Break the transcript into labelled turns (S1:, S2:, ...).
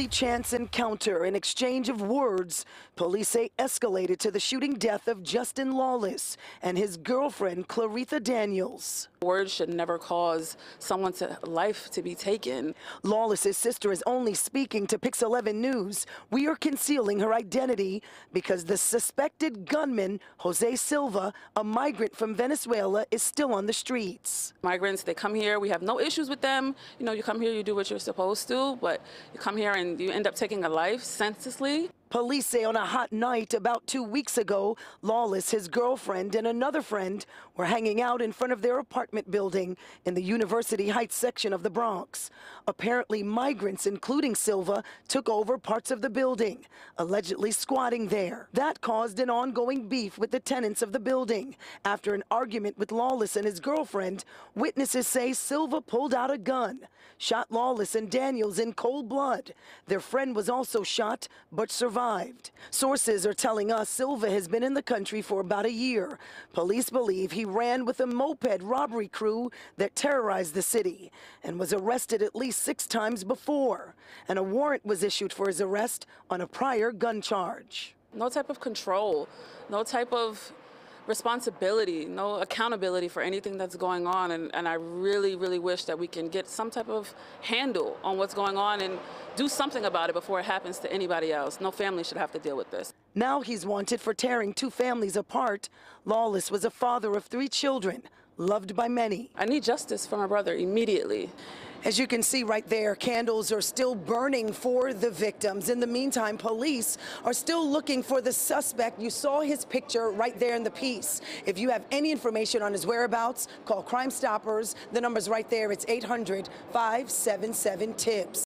S1: chance encounter, an exchange of words, police say escalated to the shooting death of Justin Lawless and his girlfriend, Claretha Daniels.
S2: Words should never cause someone's life to be taken.
S1: Lawless's sister is only speaking to Pix 11 News. We are concealing her identity because the suspected gunman, Jose Silva, a migrant from Venezuela, is still on the streets.
S2: Migrants, they come here, we have no issues with them. You know, you come here, you do what you're supposed to, but you come here and you end up taking a life senselessly.
S1: Police say on a hot night about two weeks ago, Lawless, his girlfriend, and another friend were hanging out in front of their apartment building in the University Heights section of the Bronx. Apparently, migrants, including Silva, took over parts of the building, allegedly squatting there. That caused an ongoing beef with the tenants of the building. After an argument with Lawless and his girlfriend, witnesses say Silva pulled out a gun, shot Lawless and Daniels in cold blood. Their friend was also shot, but survived Sources are telling us Silva has been in the country for about a year. Police believe he ran with a moped robbery crew that terrorized the city and was arrested at least six times before. And a warrant was issued for his arrest on a prior gun charge.
S2: No type of control, no type of responsibility, no accountability for anything that's going on. And, and I really, really wish that we can get some type of handle on what's going on and do something about it before it happens to anybody else. No family should have to deal with this.
S1: Now he's wanted for tearing two families apart. Lawless was a father of three children, loved by many.
S2: I need justice for my brother immediately.
S1: As you can see right there, candles are still burning for the victims. In the meantime, police are still looking for the suspect. You saw his picture right there in the piece. If you have any information on his whereabouts, call Crime Stoppers. The number's right there. It's 800 577 TIPS.